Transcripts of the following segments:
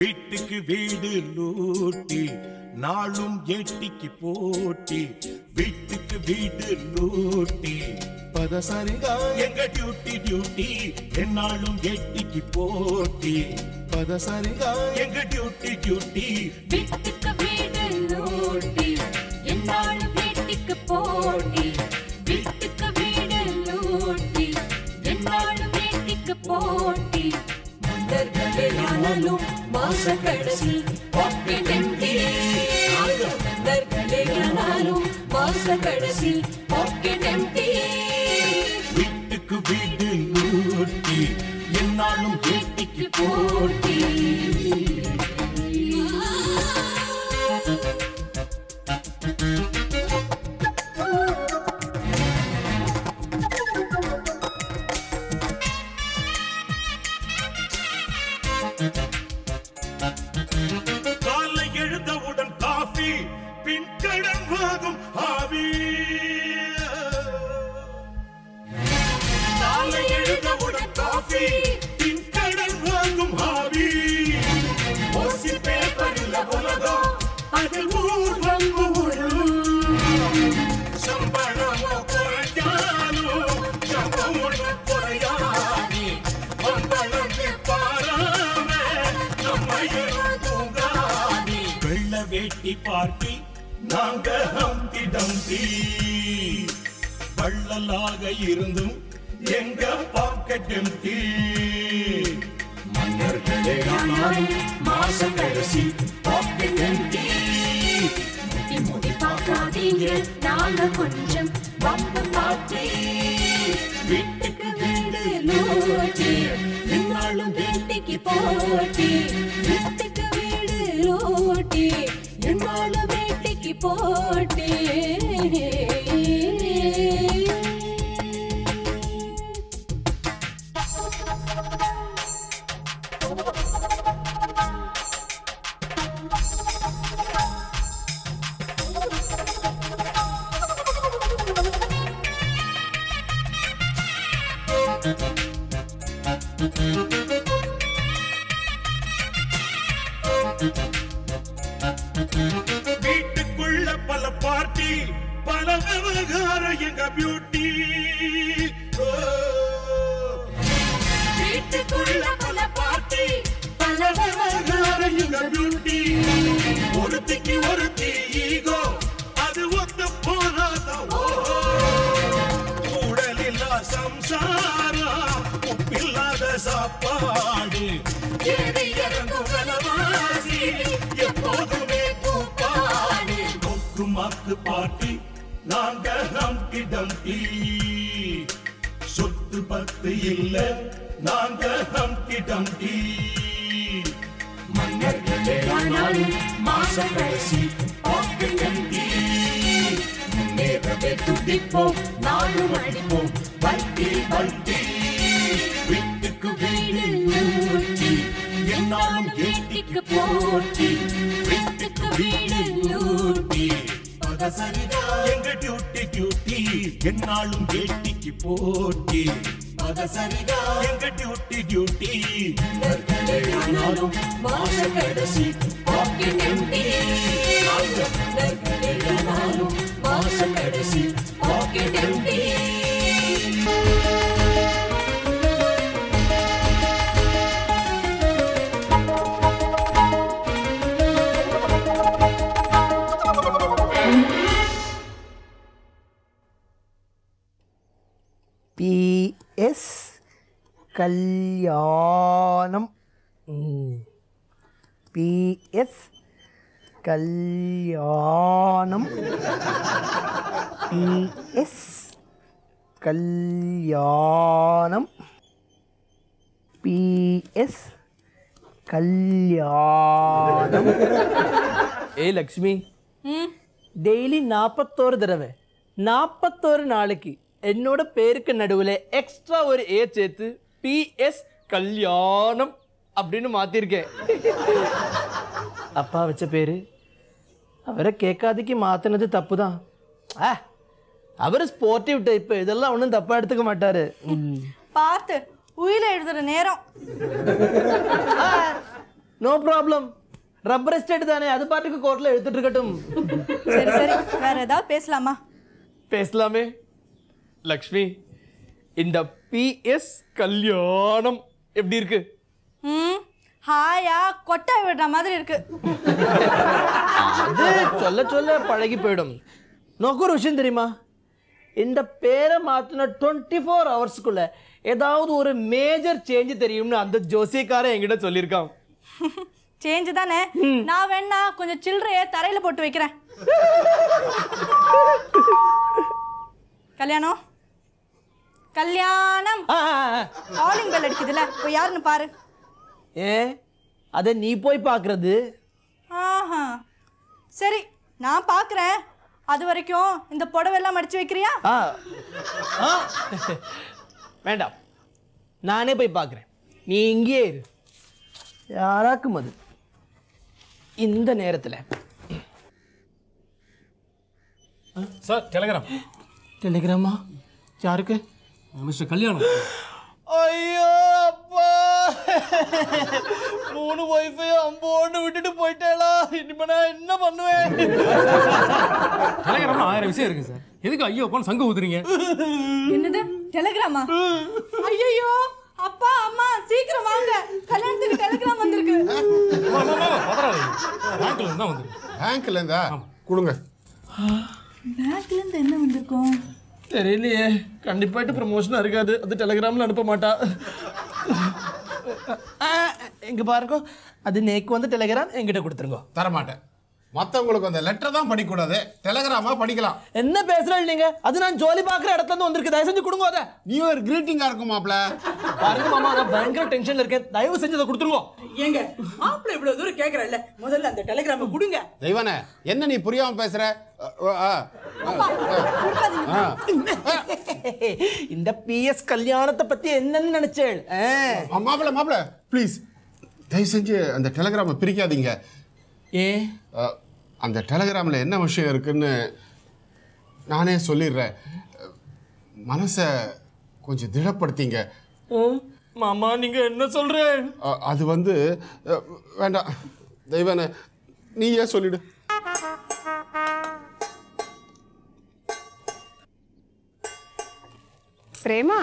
வீட்டுக்கு வீடு லூட்டி நாளும் ஏட்டிக்கு போட்டி. வீட்டுக்கு வீடு லூட்டி பதசரிகா எங்க டியூட்டி டியூட்டி என்னாலும் ஏட்டிக்கு போட்டி. பதசரிகா எங்க டியூட்டி டியூட்டி வீட்டுக்கு மாச கடைசி பாக்கெட் எம்டி மன்னர்களே ஆனாலும் மாச வீட்டுக்கு வீடு நூட்டி என்னாலும் வீட்டுக்கு போட்டி. எட்டி வேட்டி பார்ட்டி நாங்க ஹம்பி டம்பி வள்ளலாக இருந்தும் எங்க பாக்கெட் எம்டி மன்னர்களே ஆனாலும் மாச கடைசி பாக்கெட் எம்டி முட்டி முடி பார்க்காதீங்க நாங்க கொஞ்சம் வம்பு பாட்டி வீட்டுக்கு வீடு லூட்டி என்னாலும் வீட்டுக்கு போட்டி. வீட்டுக்கு என்னாலும் வீட்டுக்கு ஒருத்திக்கு ஒருத்தி ஈகோ. அது ஒத்த போனாத? உடலில்லா சம்சாரா? உப்பில்லாத சாப்பாடு. ஏறி இறங்கும் விலவாசி எப்போதுமே கூப்பாடு கொக்கு மாக்கு பாட்டி நாங்க ஹம்டி டம்டி சொத்து பத்து இல்ல நாங்க ஹம்டி டம்டி மன்னர்களே மாசம் கடைசி பாக்கெட் கண்டி நேரமே துடிப்போம் நாளும் அடிப்போம் வட்டி வட்டி வீட்டுக்கு வீடு லூட்டி என்னாலும் வீட்டுக்கு போட்டி வீட்டுக்கு வீடு லூட்டி எங்க டியூட்டி டியூட்டி என்னாலும் வேட்டிக்கு போட்டி பதசரிகா எங்க டியூட்டி டியூட்டி ஆனாலும் மாச கடைசி பாக்கெட் எம்டி ஆனாலும் மாச கடைசி pocket empty PS Kalyanam. PS Kalyanam. PS Kalyanam. PS Kalyanam. ஏய் லக்ஷ்மி. டெய்லி நாற்பத்தோரு தடவை. நாற்பத்தோரு நாளைக்கு. என்னோட பேருக்கு நடுவில் எக்ஸ்ட்ரா ஒரு ஏ சேர்த்து பிஎஸ் கல்யாணம் அப்படின்னு மாத்திருக்கேன். அப்பா வச்ச பேரு? அவரை கேட்காதிக்கு மாத்தினது தப்பு தான் ஆ அவர் ஸ்போர்ட்டிவ் டைப்பு இதெல்லாம் ஒன்றும் தப்பா எடுத்துக்க மாட்டாரு. பார்த்து உயிரை எழுதுற நேரம். நோ ப்ராப்ளம் ரப்பர் எஸ்டேட் தானே அது பாட்டுக்கு கோர்ட்டில் எடுத்துட்டு இருக்கட்டும். சரி சரி வேற ஏதாவது பேசலாமா? பேசலாமே. லக்ஷ்மி இந்த பிஎஸ் கல்யாணம் எப்படி இருக்கு? ம் ஹாயா கொட்டை விடுற மாதிரி இருக்கு. அது சொல்ல சொல்ல பழகி போயிடும். நோக்கு ஒரு விஷயம் தெரியுமா? இந்த பேரை மாற்றின டுவெண்ட்டி ஃபோர் ஹவர்ஸ்க்குள்ள ஏதாவது ஒரு மேஜர் சேஞ்ச் தெரியும்னு அந்த ஜோசியக்காரன் என்கிட்ட சொல்லியிருக்கான். சேஞ்சு தானே? நான் வேணா கொஞ்சம் சில்லறைய தரையில போட்டு வைக்கிறேன். கல்யாணம்? கல்யாணம். ஆ, ஆ, ஆ. காலிங் பெல் அடிக்குதுல. இப்போ யாருன்னு பாரு. ஏன் அதை நீ போய் பார்க்கறது. ஆஹா. சரி நான் பார்க்குறேன். அது வரைக்கும் இந்த புடவெல்லாம் மடிச்சு வைக்கிறியா? வேண்டாம். நானே போய் பார்க்குறேன். நீ இங்கேயே இரு. யாராக்கும் அது. இந்த நேரத்தில். சார் டெலிகிராம் டெலிகிராமா யாருக்கு? மிஸ்டர் கல்யாணம். ஐயோ அப்பா. மூணு ஒய்ஃபையும் அம்போன்னு விட்டுட்டு போயிட்டேளா இனிமே நான் என்ன பண்ணுவேன்? டெலிகிராம்ல ஆயிரம் விஷயம் இருக்கு சார் எதுக்கு ஐயோ போன சங்க ஊத்துறீங்க? என்னது? டெலிகிராமா ஐயோ அப்பா அம்மா சீக்கிரம் வாங்க. கல்யாணத்துக்கு டெலிகிராம் வந்திருக்கு. பேங்க்ல இருந்தா வந்துருக்கு. பேங்க்ல இருந்தா கொடுங்க. பேங்க்ல இருந்து என்ன வந்திருக்கும்? தெரியலையே. கண்டிப்பாயிட்டு ப்ரமோஷனாக இருக்காது. அது டெலகிராமில் அனுப்ப மாட்டா இங்கே பாருங்க. அது நேக்கு வந்து டெலகிராம் என்கிட்ட கொடுத்துருங்க. தரமாட்டேன். மற்றவங்களுக்கு அந்த லெட்டர் தான் படிக்கக்கூடாது. டெலகிராமா படிக்கலாம். என்ன பேசுறேன் நீங்க? அது நான் ஜோலி பார்க்குற இடத்துல இருந்து வந்திருக்கு. தயவு செஞ்சு கொடுங்க அதை. நியூ இயர் கிரீட்டிங்கா இருக்கும் மாப்ள பாருங்க மாமா நான் பயங்கர டென்ஷன்ல இருக்கேன். தயவு செஞ்சு அதை கொடுத்துருங்க. ஏங்க மாப்பிள்ளை இவ்வளவு தூரம் கேக்குறல்ல முதல்ல அந்த டெலிகிராம கொடுங்க. தெய்வனே என்ன நீ புரியாம பேசுற. இந்த பிஎஸ் கல்யாணத்தை பத்தி என்னன்னு. அ, மாப்பிள மாப்பிள ப்ளீஸ் தயவு செஞ்சு அந்த டெலகிராமை பிரிக்காதீங்க. ஏ? அந்த டெலகிராமில் என்ன விஷயம் இருக்குன்னு நானே சொல்லிடுறேன். மனசை கொஞ்சம் திடப்படுத்திங்க. மாமா நீங்க என்ன அ, அது வந்து வேண்டாம். தெய்வனே நீயே சொல்லிடு? பிரேமா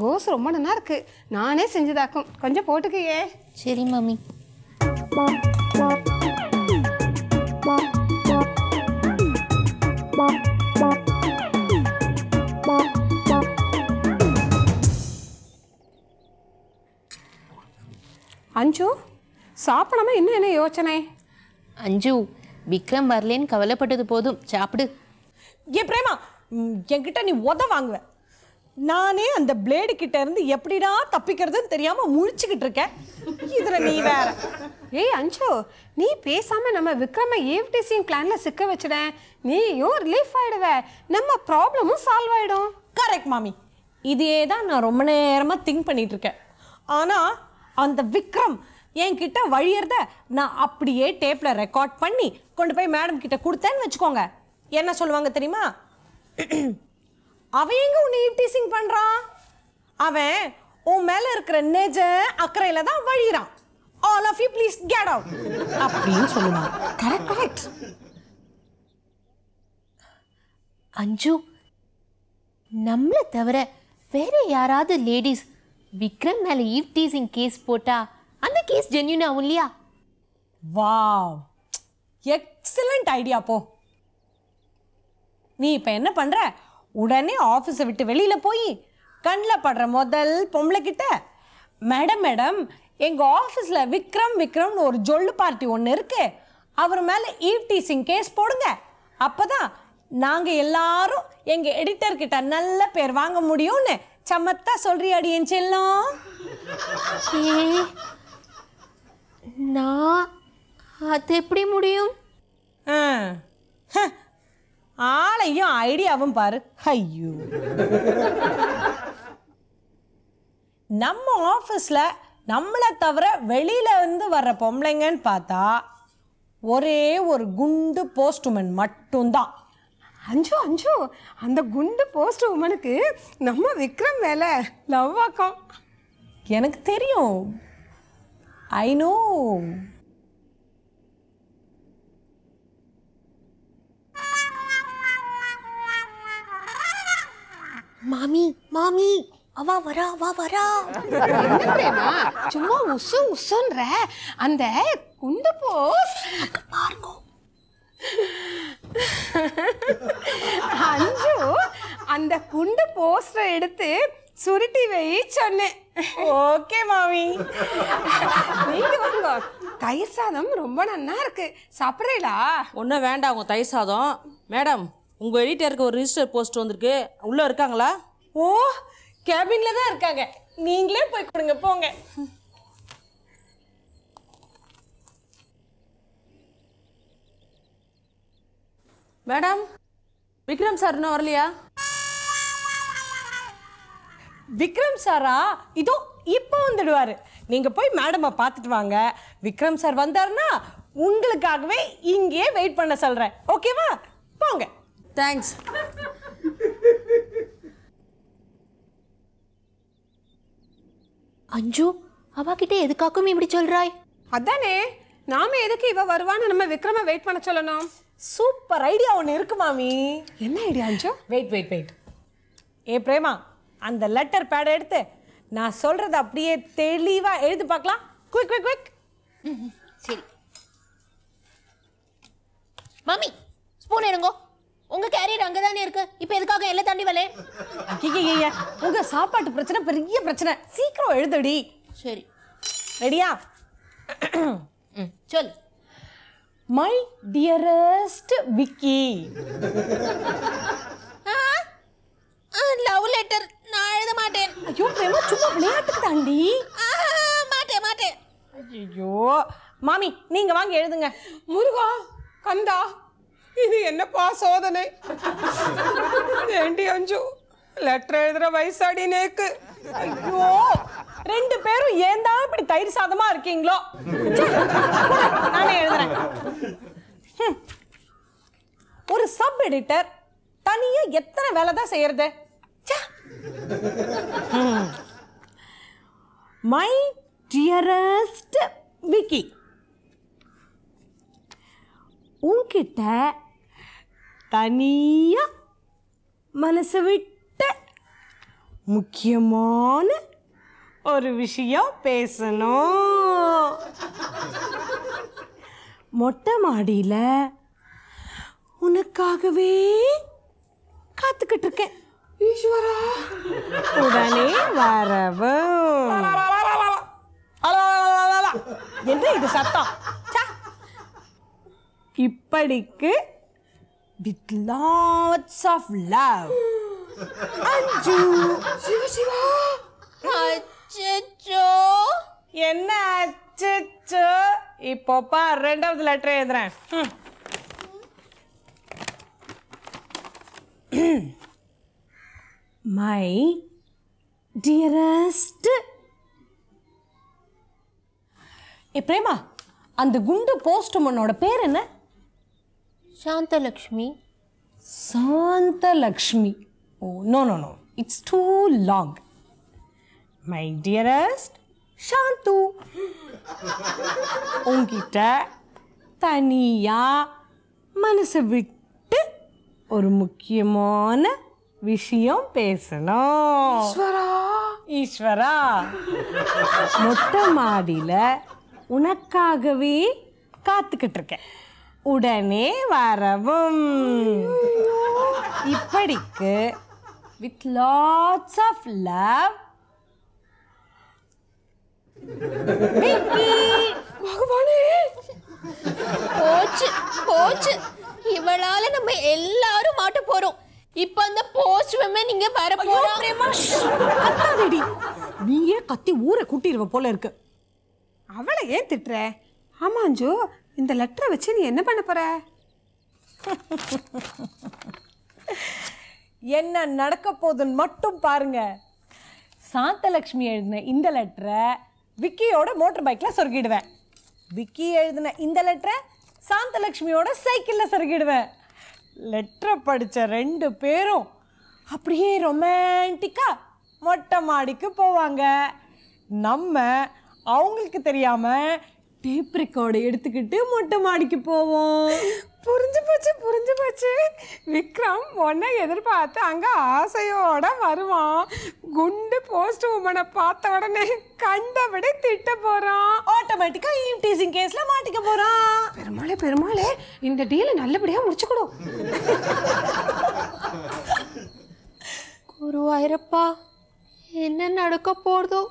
கோஸ் ரொம்ப நல்லா இருக்கு. நானே செஞ்சதாக்கும். கொஞ்சம் போட்டுக்கையே. சரி மம்மி அஞ்சு சாப்பிடாம இன்னும் என்ன யோசனை? அஞ்சு விக்ரம் வரலேன்னு கவலைப்பட்டது போதும். சாப்பிடு. ஏ பிரேமா என்கிட்ட நீ உத வாங்குவ. நானே அந்த பிளேடு கிட்ட இருந்து எப்படிடா தப்பிக்கிறதுன்னு தெரியாம முழிச்சுக்கிட்டு இருக்கேன். இதுல நீ வேற. ஏய் அஞ்சு நீ பேசாம நம்ம விக்ரம ஈவ்டிசிங் பிளானில் சிக்க வச்சுட. நீயும் ரிலீஃப் ஆயிடுவ. நம்ம ப்ராப்ளமும் சால்வ் ஆயிடும். கரெக்ட் மாமி. இதையே தான் நான் ரொம்ப நேரமாக திங்க் பண்ணிட்டு இருக்கேன் ஆனால் அந்த விக்ரம் என்கிட்ட வழியறத நான் அப்படியே டேப்பில் ரெக்கார்ட் பண்ணி கொண்டு போய் மேடம் கிட்ட கொடுத்தேன்னு வச்சுக்கோங்க. என்ன சொல்லுவாங்க தெரியுமா? அவன் எங்க உன்னை ஈவ்டீசிங் பண்றான்? அவன் உன் மேல இருக்கிற நெஜ அக்கறையில தான் வழியிறான். All of you please get out அப்படின்னு சொல்லுவான் கரெக்ட் கரெக்ட் அஞ்சு நம்மளை தவிர வேற யாராவது லேடிஸ் விக்ரம் மேல ஈவ் டீசிங் கேஸ் போட்டா அந்த கேஸ் ஜென்யூன் ஆகும் இல்லையா? வாவ் எக்ஸலண்ட் ஐடியா போ. நீ இப்போ என்ன பண்ற? உடனே ஆஃபீஸை விட்டு வெளியில போய் கண்ணில் படுற முதல் பொம்பளை கிட்ட மேடம் மேடம் எங்க ஆஃபீஸில் விக்ரம் விக்ரம்னு ஒரு ஜொல்லு பார்ட்டி ஒன்று இருக்கு. அவர் மேலே ஈவ் டீசிங் கேஸ் போடுங்க. அப்பதான் நாங்க எல்லாரும் எங்க எடிட்டர் கிட்ட நல்ல பேர் வாங்க முடியும்னு சமத்தா சொல்றியாடி என் செல்லம்? நான் அது எப்படி முடியும். ஆளையும் ஐடியாவும் பாரு. ஐயோ. நம்ம ஆஃபீஸில் நம்மளை தவிர வெளியில் இருந்து வர்ற பொம்பளைங்கன்னு பார்த்தா ஒரே ஒரு குண்டு போஸ்ட் உமன் மட்டும்தான். அஞ்சு அஞ்சு. அந்த குண்டு போஸ்ட் உமனுக்கு நம்ம விக்ரம் மேலே லவ் ஆக்கம். எனக்கு தெரியும். ஐ நோ மாமி மாமி. அவா வரா அவா வரா. என்ன பிரேமா? சும்மா உசு உசுன்ற. அந்த குண்டு போஸ். அஞ்சு அந்த குண்டு போஸ்டரை எடுத்து சுருட்டி வை சொன்னேன். ஓகே மாமி. நீங்க வாங்க. தயிர் சாதம் ரொம்ப நன்னா இருக்கு. சாப்பிட்றீங்களா ஒன்றும் வேண்டாம் உங்கள் தயிர் சாதம். மேடம் உங்கள் எடிட்டருக்கு ஒரு ரிஜிஸ்டர் போஸ்ட் வந்திருக்கு. உள்ளே இருக்காங்களா? ஓ கேபின்ல தான் இருக்காங்க. நீங்களே போய் கொடுங்க போங்க. மேடம் விக்ரம் சார் இன்னும் வரலையா? விக்ரம் சாரா? இதோ இப்போ வந்துடுவாரு. நீங்க போய் மேடமை பார்த்துட்டு வாங்க. விக்ரம் சார் வந்தாருன்னா உங்களுக்காகவே இங்கேயே வெயிட் பண்ண சொல்றேன். ஓகேவா? போங்க. தேங்க்ஸ் அஞ்சு அவகிட்ட எதுக்காகவும் இப்படி சொல்றாய்? அதானே நாம எதுக்கு இவ வருவான்னு நம்ம விக்ரம வெயிட் பண்ண சொல்லணும்? சூப்பர் ஐடியா ஒன்று இருக்கு மாமி. என்ன idea Anju? Wait wait wait ஏ பிரேமா அந்த லெட்டர் பேடை எடுத்து நான் சொல்றத அப்படியே தெளிவா எழுதி பார்க்கலாம். குயிக் குயிக் குயிக் சரி. மாமி ஸ்பூன் எடுங்கோ. உங்க கேரியர் அங்கதானே இருக்கு. இப்போ எதுக்காக எல்லாம் தாண்டி வரலே ஐயா உங்க சாப்பாட்டு பிரச்சனை பெரிய பிரச்சனை. சீக்கிரம் எழுதுடி. சரி. ரெடியா ம் சொல் my dearest Vicky love letter நான் எழுத மாட்டேன். ஐயோ பிரேமா சும்மா விளையாட்டுக்கு தாண்டி. மாட்டேன் மாட்டேன். ஐயோ மாமி நீங்க வாங்க எழுதுங்க. முருகா கந்தா இது என்னப்பா சோதனை? ஏண்டி அஞ்சு? லெட்டர் எழுதுற வயசாடி நேக்கு. ஐயோ! ரெண்டு பேரும் ஏன் தான் இப்படி தயிர் சாதமா இருக்கீங்களோ? நானே எழுதுறேன். ஒரு சப் எடிட்டர் தனியா எத்தனை வேலை தான் செய்யறது? மை டியரஸ்ட் விக்கி உன்கிட்ட தனியா மனசு விட்டு முக்கியமான ஒரு விஷயம் பேசணும் மொட்டை மாடியில உனக்காகவே காத்துக்கிட்டு இருக்கேன் ஈஸ்வரா உடனே வரவும். என்ன இது சத்தம். இப்படிக்கு வித் லாட்ஸ் ஆஃப் லவ் அஞ்சு. சிவ சிவா. அச்சச்சோ. என்ன அச்சச்சோ? இப்போ பார் ரெண்டாவது லெட்டர் எழுதுறேன். ம். மை டியரஸ்ட் ஏ பிரேமா அந்த குண்டு போஸ்ட்மனோட பேர் என்ன? Santhalakshmi. Santhalakshmi. Oh no no no it's too long my dearest Santhu உங்ககிட்ட தனியா மனசை விட்டு ஒரு முக்கியமான விஷயம் பேசணும். ஈஸ்வரா. ஈஸ்வரா. மொட்டை மாடியில உனக்காகவே காத்துக்கிட்டு இருக்கேன். உடனே வரவும். இப்படிக்கு வித் லாட்ஸ் ஆஃப் லவ் போச்சு போச்சு. இவளால நம்ம எல்லாரும் மாட்ட போறோம். இப்ப அந்த போஸ்ட் விமன் இங்க வர போறா. கத்தாதடி. நீயே கத்தி ஊரை கூட்டிடுவ போல இருக்கு. அவளை ஏன் திட்டுற? ஆமா அஞ்சு இந்த லெட்டரை வச்சு நீ என்ன பண்ண போற? என்ன நடக்க போகுதுன்னு மட்டும் பாருங்க. சாந்தலக்ஷ்மி எழுதின இந்த லெட்டரை விக்கியோட மோட்டர் பைக்கில் சொருகிடுவேன். விக்கி எழுதின இந்த லெட்டரை சாந்தலக்ஷ்மியோட சைக்கிளில் சொருகிடுவேன். லெட்டரை படித்த ரெண்டு பேரும் அப்படியே ரொமான்டிக்காக மொட்டை மாடிக்கு போவாங்க. நம்ம அவங்களுக்கு தெரியாமல் டேப் ரெக்கார்டை எடுத்துக்கிட்டு மொட்டை மாடிக்கு போவோம். புரிஞ்சு போச்சு புரிஞ்சு போச்சு. விக்ரம் உன்னை எதிர்பார்த்து அங்க ஆசையோட வருவான். குண்டு போஸ்ட் உமனை பார்த்த உடனே கண்டபடி திட்ட போறான். ஆட்டோமேட்டிக்கா ஈவ் டீசிங் கேஸ்ல மாட்டிக்க போறான். பெருமாளே பெருமாளே இந்த டீலை நல்லபடியா முடிச்சுக்கணும். குருவாயிரப்பா என்ன நடக்க போறதோ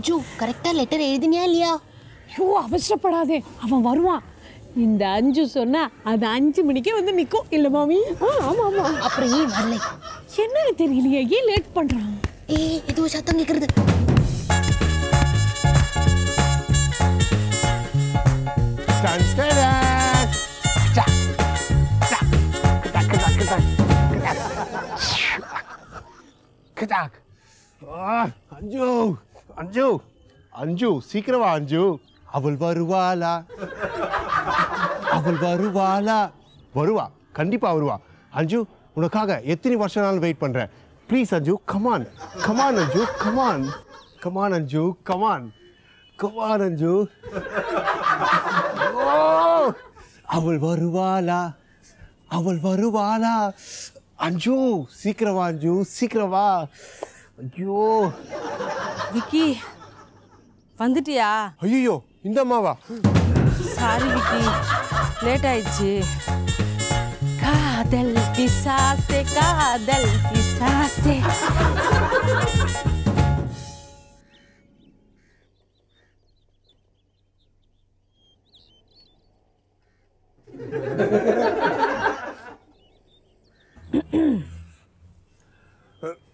அஞ்சு கரெக்டா லெட்டர் எழுதினியா இல்லையா? ஐயோ அவசரப்படாதே. அவன் வருவான். இந்த அஞ்சு சொன்னா அது அஞ்சு மணிக்கே வந்து நிற்கும் இல்ல மாமி? ஆமா ஆமா. அப்புறம் ஏன் வரல? என்னன்னு தெரியலையே. ஏன் லேட் பண்றான்? ஏ ஏதோ சத்தம். Ah, அஞ்சு அஞ்சு. அஞ்சு சீக்கிரமா அஞ்சு. அவள் வருவாளா? அவள் வருவாளா? வருவா. கண்டிப்பா வருவா. அஞ்சு உனக்காக எத்தனை வருஷ நாள் வெயிட் பண்றேன். Please Anju come on come on Anju come on come on Anju come on come on Anju. அவள் வருவாளா? அவள் வருவாளா? அஞ்சு சீக்கிரமா அஞ்சு சீக்கிரமா. ஐயோ. விக்கி வந்துட்டியா? ஐயோ இந்த அம்மாவா? சாரி விக்கி. லேட் ஆயிடுச்சு. காதல் பிசாசே காதல் பிசாசே.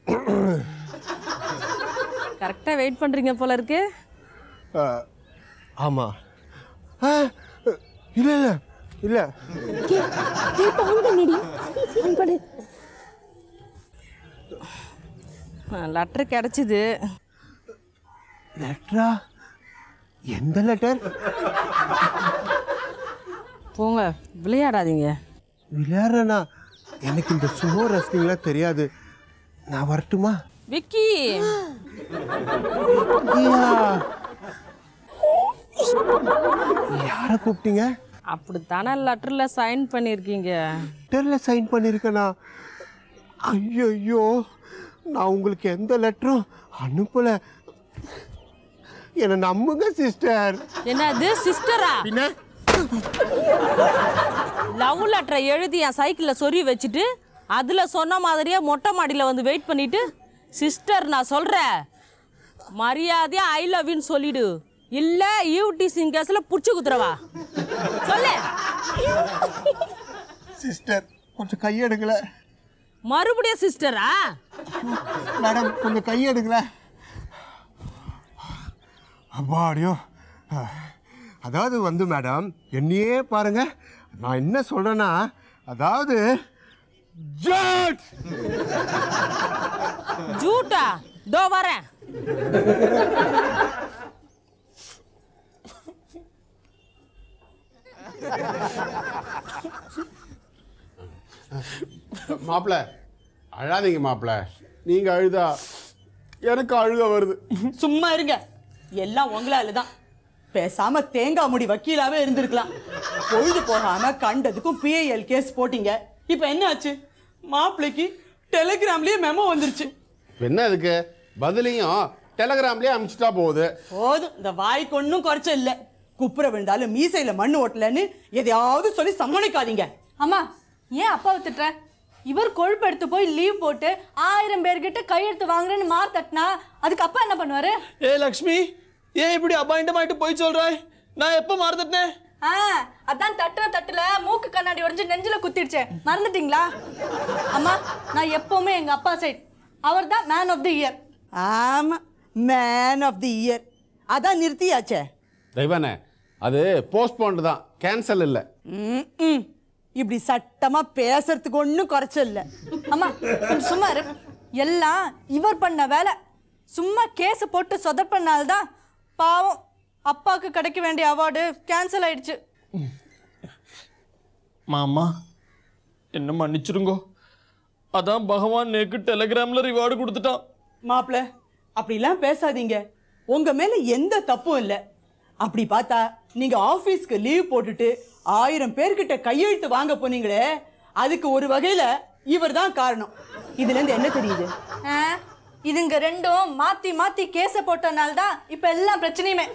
கரெக்டாக வெயிட் பண்ணுறீங்க போல இருக்கு. அஹ், ஆமா. ஆ, இல்ல இல்ல இல்ல. லெட்டர் கிடச்சிது. லெட்டரா எந்த லெட்டர் போங்க விளையாடாதீங்க. விளையாடுறேனா? எனக்கு இந்த சுமோ ரெஸ்லிங்லாம் தெரியாது. நான் வரட்டுமா? விக்கி. யார கூப்பிட்டீங்க? அப்படித்தானே லெட்டரில் சைன் பண்ணியிருக்கீங்க லெட்டர்ல சைன் பண்ணிருக்கேனா? ஐயோ நான் உங்களுக்கு எந்த லெட்டரும் அனுப்பல. என்னை நம்புங்க சிஸ்டர். என்னது சிஸ்டரா? பின்ன? லவ் லெட்டரை எழுதி என் சைக்கிளில் சொருவி வச்சுட்டு அதில் சொன்ன மாதிரியே மொட்டை மாடியில் வந்து வெயிட் பண்ணிட்டு சிஸ்டர் நான் சொல்கிறேன் மரியாதையாக ஐ லவ்னு சொல்லிடு. இல்லை யூடிசிங் கேஸில் பிடிச்சி குத்துறவா? சொல்லு. சிஸ்டர் கொஞ்சம் கையெடுக்கல மறுபடியும் சிஸ்டரா மேடம் கொஞ்சம் கையெடுக்கல அப்பாடியோ அதாவது வந்து மேடம் என்னையே பாருங்க. நான் என்ன சொல்றேன்னா அதாவது ஜாட்! ஜூட்டா? தோ வரேன். மாப்பிள்ள அழாதீங்க மாப்பிள்ள நீங்க அழுதா எனக்கு அழுக வருது. சும்மா இருங்க. எல்லாம் உங்களால தான் பேசாம தேங்காய் முடி வக்கீலாவே இருந்திருக்கலாம். பொழுது போகாம கண்டதுக்கும் பிஐஎல் கேஸ் போட்டீங்க. இப்போ என்ன ஆச்சு மாப்பிள்ளைக்கு டெலிகிராம்லயே மெமோ வந்துருச்சு. என்ன அதுக்கு? பதிலையும் டெலகிராம்லயே அனுப்பிச்சிட்டா போகுது. போதும். இந்த வாய்க்கு ஒன்றும் குறைச்ச இல்ல. குப்புற விழுந்தாலும் மீசையில மண்ணு ஓட்டலன்னு எதையாவது சொல்லி சமாளிக்காதீங்க. அம்மா ஏன் அப்பாவை திட்டுற இவர் கொழுப்பு எடுத்து போய் லீவ் போட்டு ஆயிரம் பேர்கிட்ட கையெழுத்து வாங்குறேன்னு மார் தட்டினா அதுக்கு அப்பா என்ன பண்ணுவாரு? ஏ லக்ஷ்மி ஏன் இப்படி அபாயிண்டமாயிட்டு போய் சொல்றாய்? நான் எப்போ மறந்துட்டேன் ஆ அதான் தட்டுற தட்டுல மூக்கு கண்ணாடி உடைஞ்சு நெஞ்சில குத்திடுச்சே. மறந்துட்டீங்களா? அம்மா நான் எப்பவுமே எங்க அப்பா சைட் அவர் தான் மேன் ஆஃப் தி இயர் ஆமா மேன் ஆஃப் தி இயர் அதான் நிறுத்தியாச்சே. தெய்வானே அது போஸ்ட்போன்டு தான். கேன்சல் இல்லை. இப்படி சட்டமா பேசுறதுக்கு ஒன்றும் குறைச்சல் இல்லை. அம்மா கொஞ்சம் சும்மா இரு. எல்லாம் இவர் பண்ண வேலை. சும்மா கேஸ் போட்டு சொதப்பினால்தான் பாவம். அப்பாவுக்கு கிடைக்க வேண்டிய அவார்டு கேன்சல் ஆயிடுச்சு. மாமா என்ன மன்னிச்சிருங்கோ. அதான் பகவான் நேக்கு டெலிகிராம்ல ரிவார்டு கொடுத்துட்டான். மாப்பிள அப்படிலாம் பேசாதீங்க. உங்க மேல எந்த தப்பும் இல்லை. அப்படி பார்த்தா நீங்க ஆபீஸ்க்கு லீவ் போட்டுட்டு ஆயிரம் பேர்கிட்ட கையெழுத்து வாங்க போனீங்களே அதுக்கு ஒரு வகையில இவர் தான் காரணம். இதுல இருந்து என்ன தெரியுது? இதுங்க ரெண்டும் மாத்தி மாத்தி கேஸ போட்டனால தான் இப்ப எல்லாம் பிரச்சனையுமே.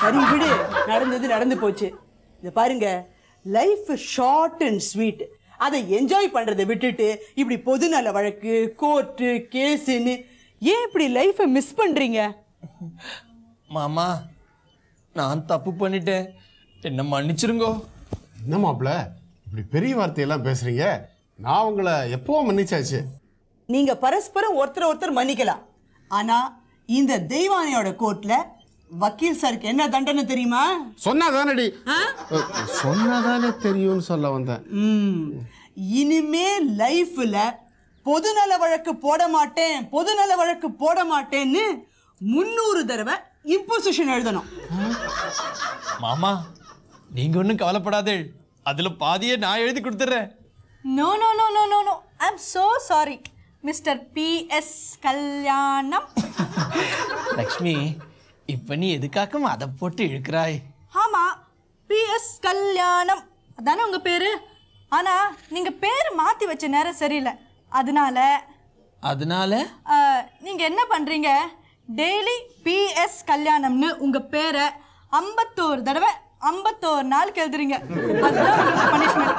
சரி விடு நடந்தது நடந்து போச்சு. இத பாருங்க லைஃப் ஷார்ட் அண்ட் ஸ்வீட் அதை என்ஜாய் பண்றதை விட்டுட்டு இப்படி பொதுநல வழக்கு கோர்ட்டு கேஸுன்னு ஏன் இப்படி லைஃப்பை மிஸ் பண்றீங்க? மாமா நான் தப்பு பண்ணிட்டேன். என்ன மன்னிச்சிருங்கோ. என்ன மாப்பிள்ள இப்படி பெரிய வார்த்தையெல்லாம் பேசுறீங்க? நான் உங்களை எப்போ மன்னிச்சாச்சு. நீங்க பரஸ்பரம் ஒருத்தர் ஒருத்தர் மன்னிக்கலாம். ஆனா இந்த தெய்வானையோட கோர்ட்ல வக்கீல் சாருக்கு என்ன தண்டனை தெரியுமா? சொன்னாதானடி. சொன்னாதானே தெரியும்னு சொல்ல வந்தேன். ம். இனிமே லைஃப்ல பொதுநல வழக்கு போட மாட்டேன் பொதுநல வழக்கு போட மாட்டேன்னு முன்னூறு தடவை இம்போசிஷன் எழுதணும். மாமா நீங்க ஒன்றும் கவலைப்படாதே. அதுல பாதியே நான் எழுதி கொடுத்துட்றேன் no no no no no no I am so sorry mister P S Kalyanam. Lakshmi இப்ப நீ எதுக்காக அதை போட்டு இழுக்கிறாய்? ஆமா பி எஸ் கல்யாணம். அதானே உங்க பேரு? ஆனா நீங்க பேர் மாத்தி வச்ச நேரம் சரியில்லை. அதனால அதனால? நீங்க என்ன பண்றீங்க? டெய்லி பிஎஸ் கல்யாணம்னு உங்க பேரை ஐம்பத்தோரு தடவை ஐம்பத்தோரு நாளுக்கு எழுதுறீங்க. அதுதான் பனிஷ்மெண்ட்